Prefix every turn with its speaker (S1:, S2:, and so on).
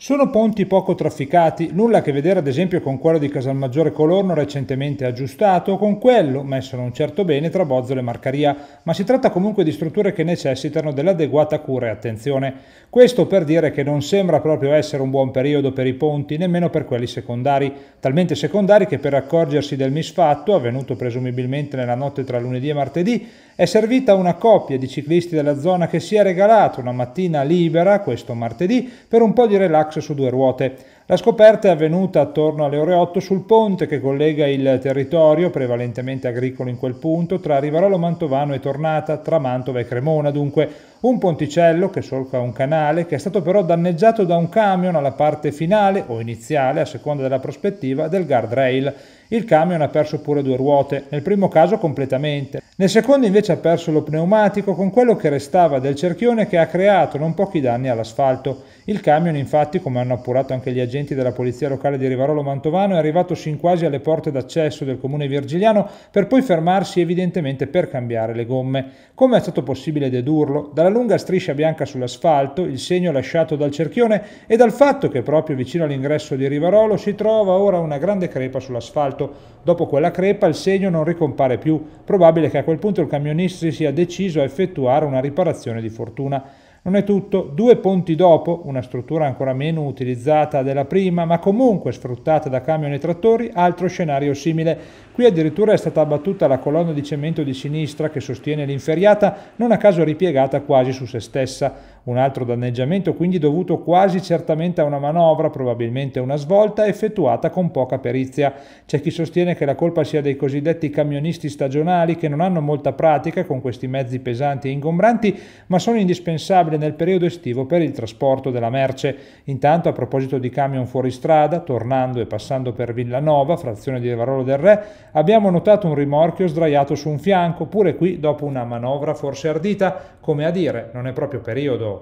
S1: Sono ponti poco trafficati, nulla a che vedere ad esempio con quello di Casalmaggiore Colorno recentemente aggiustato o con quello, messo non certo bene, tra Bozzolo e Marcaria, ma si tratta comunque di strutture che necessitano dell'adeguata cura e attenzione. Questo per dire che non sembra proprio essere un buon periodo per i ponti, nemmeno per quelli secondari, talmente secondari che per accorgersi del misfatto, avvenuto presumibilmente nella notte tra lunedì e martedì, è servita una coppia di ciclisti della zona che si è regalata una mattina libera, questo martedì, per un po' di relax su due ruote. La scoperta è avvenuta attorno alle ore 8 sul ponte che collega il territorio, prevalentemente agricolo in quel punto, tra Rivarolo Mantovano e Tornata, tra Mantova e Cremona, dunque un ponticello che solca un canale che è stato però danneggiato da un camion alla parte finale o iniziale, a seconda della prospettiva, del guardrail. Il camion ha perso pure due ruote, nel primo caso completamente, nel secondo invece ha perso lo pneumatico con quello che restava del cerchione che ha creato non pochi danni all'asfalto. Il camion infatti, come hanno appurato anche gli agenti della polizia locale di Rivarolo Mantovano, è arrivato sin quasi alle porte d'accesso del comune virgiliano per poi fermarsi evidentemente per cambiare le gomme. Come è stato possibile dedurlo? Dalla lunga striscia bianca sull'asfalto, il segno lasciato dal cerchione e dal fatto che proprio vicino all'ingresso di Rivarolo si trova ora una grande crepa sull'asfalto. Dopo quella crepa il segno non ricompare più, probabile che a quel punto il camionista si sia deciso a effettuare una riparazione di fortuna. Non è tutto, due ponti dopo, una struttura ancora meno utilizzata della prima, ma comunque sfruttata da camion e trattori, altro scenario simile. Qui addirittura è stata abbattuta la colonna di cemento di sinistra che sostiene l'inferiata, non a caso ripiegata quasi su se stessa. Un altro danneggiamento quindi dovuto quasi certamente a una manovra, probabilmente una svolta, effettuata con poca perizia. C'è chi sostiene che la colpa sia dei cosiddetti camionisti stagionali che non hanno molta pratica con questi mezzi pesanti e ingombranti, ma sono indispensabili nel periodo estivo per il trasporto della merce. Intanto, a proposito di camion fuori strada, tornando e passando per Villanova, frazione di Varolo del Re, abbiamo notato un rimorchio sdraiato su un fianco, pure qui dopo una manovra forse ardita, come a dire, non è proprio periodo